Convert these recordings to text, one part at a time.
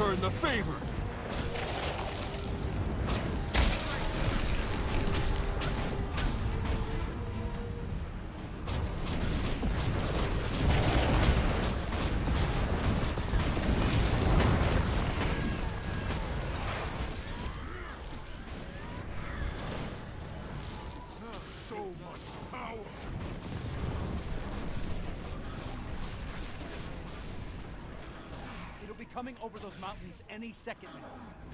return the favor! Coming over those mountains any second now.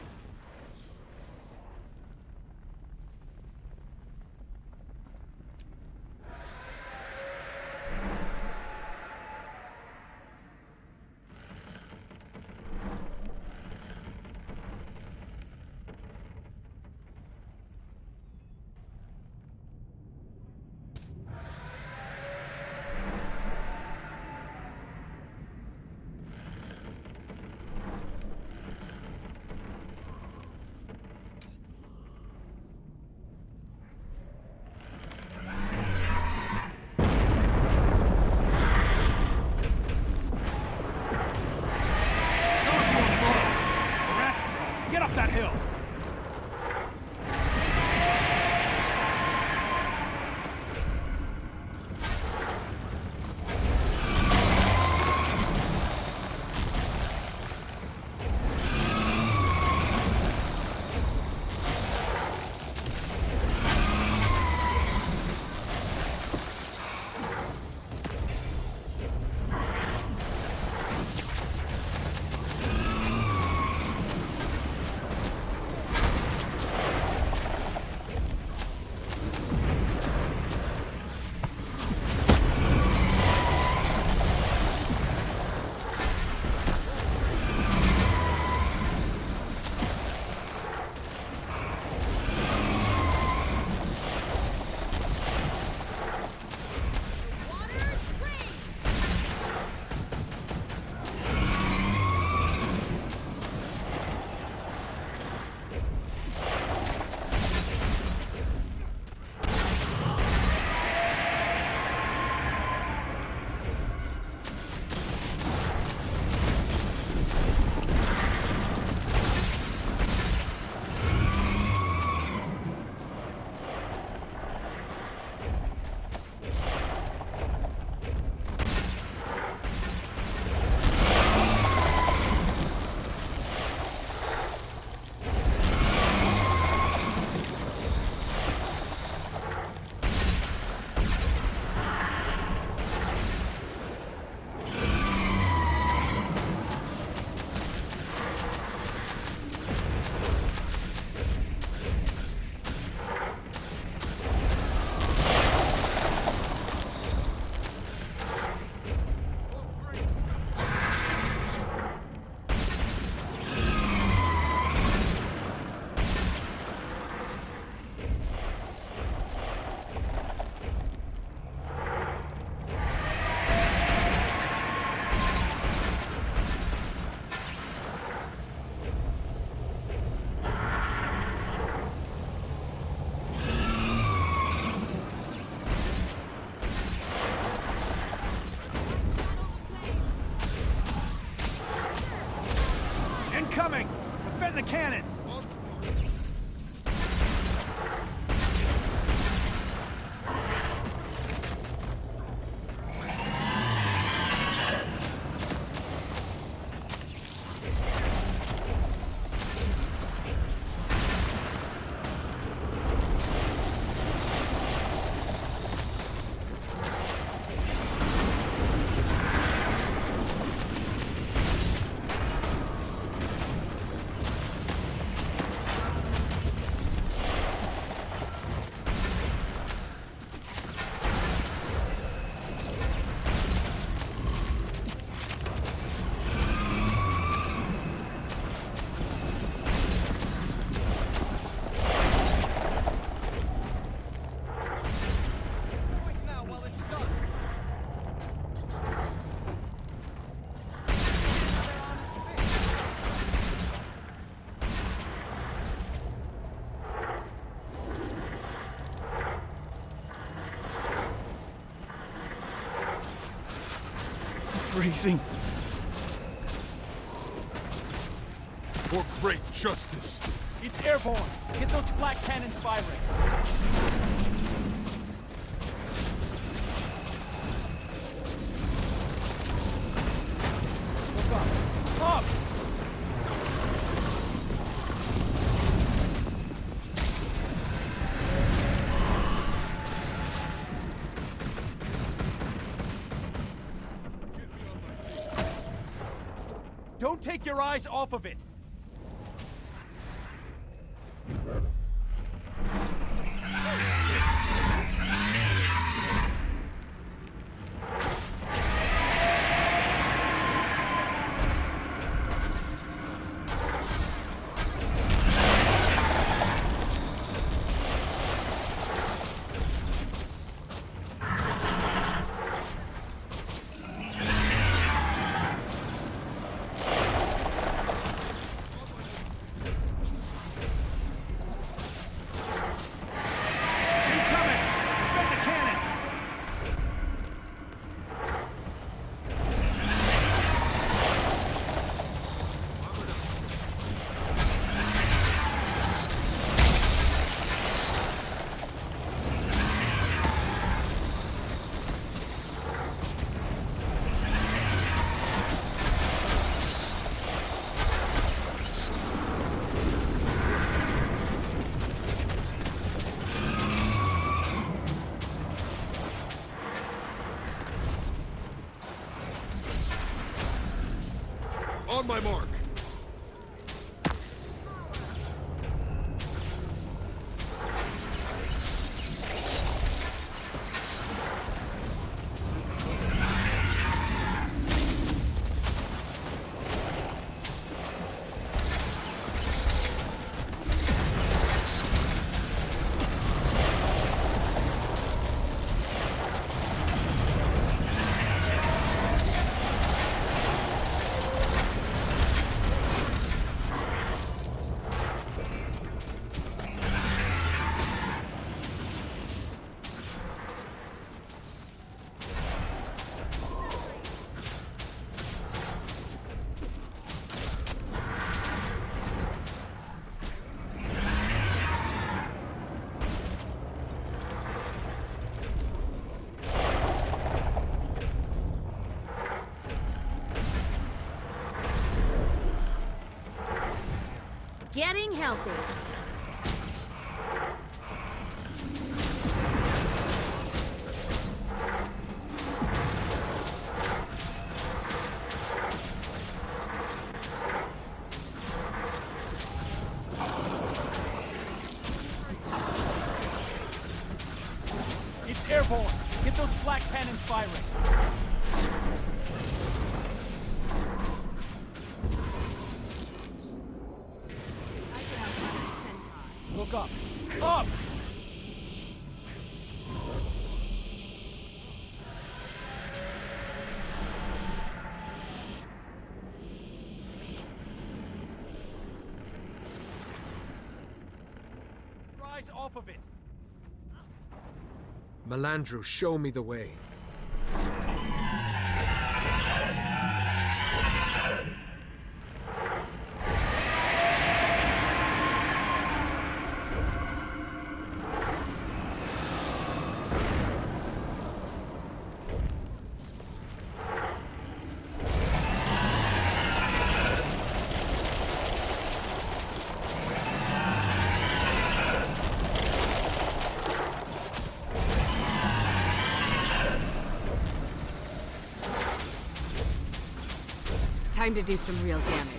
Cannons! Freezing. For great justice. It's airborne. Get those flak cannons firing. Don't take your eyes off of it. On my mark. Getting healthy. Off of it. Melandru, show me the way. Time to do some real damage.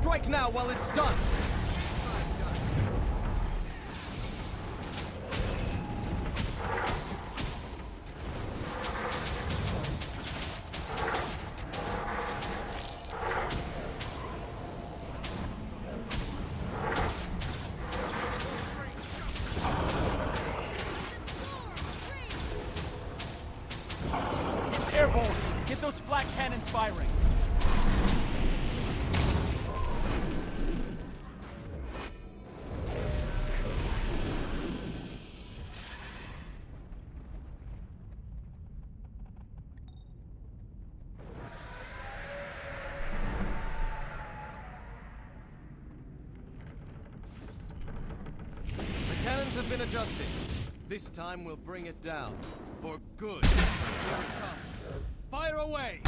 Strike now while it's stunned! The cannons have been adjusted. This time we'll bring it down. For good. Here it comes. Fire away!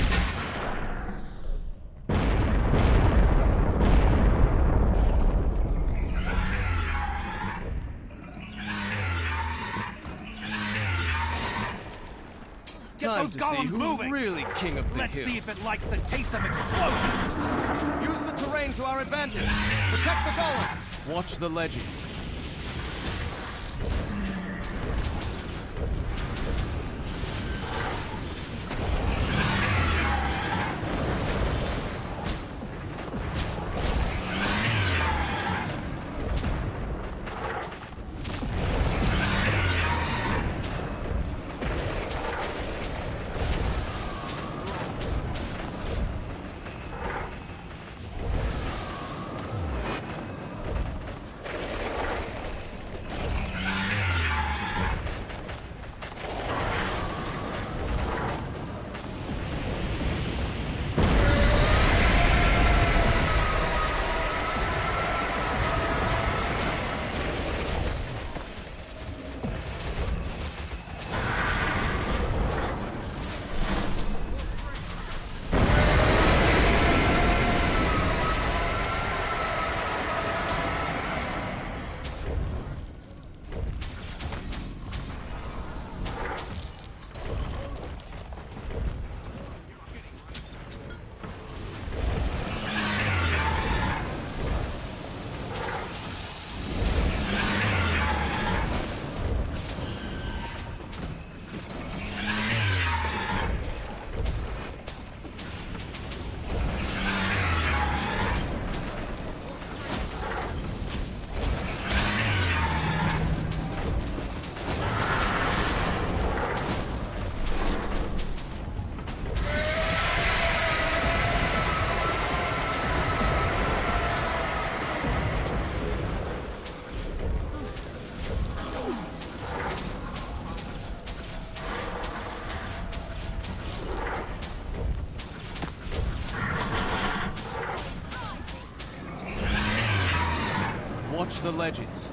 Get Time those to see golems who's moving! really king of the Let's hill. see if it likes the taste of explosions! Use the terrain to our advantage. Protect the golems. Watch the ledges. The ledges.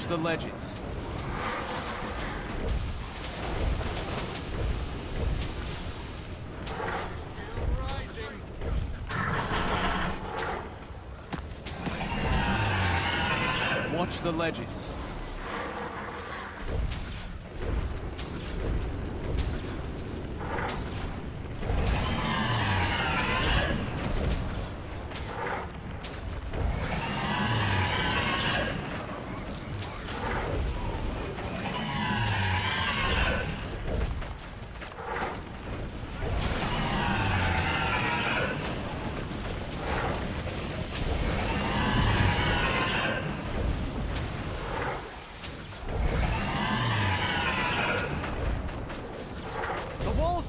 Watch the ledges. Watch the ledges.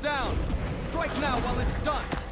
Down! Strike now while it's stunned!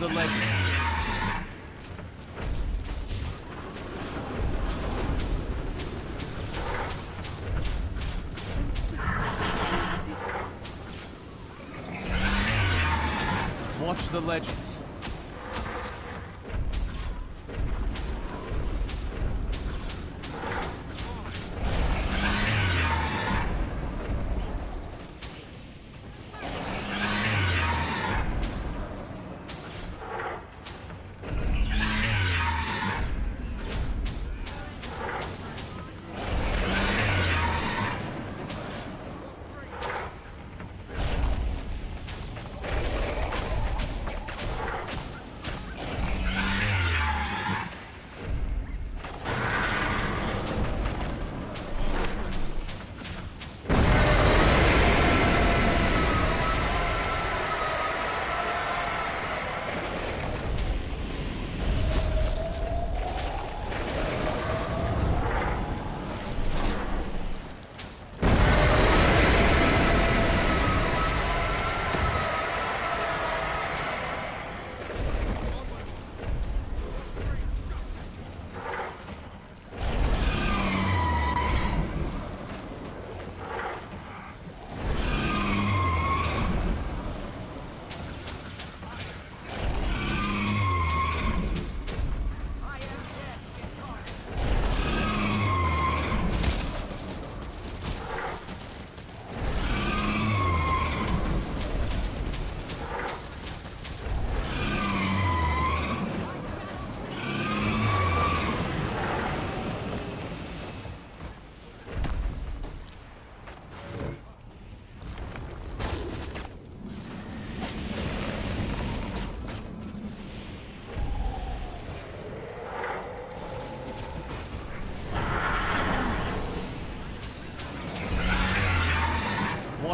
The ledges. Watch the ledges.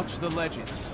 Watch the ledges.